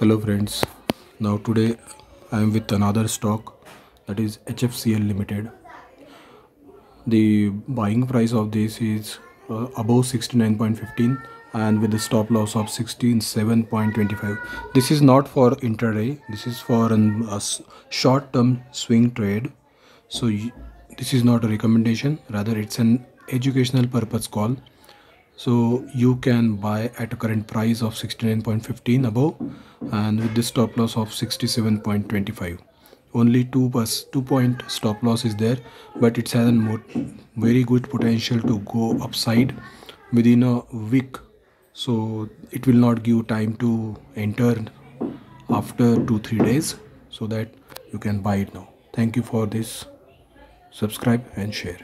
hello friends now today i am with another stock that is hfcl limited. The buying price of this is uh, above 69.15 and with the stop loss of 67.25 this is not for intraday this is for an, a short term swing trade. So this is not a recommendation rather it's an educational purpose call. So you can buy at a current price of 69.15 above and with this stop loss of 67.25 only two bus two point stop loss is there but it has a very good potential to go upside within a week. So it will not give time to enter after two three days so that you can buy it now. Thank you for this. Subscribe and share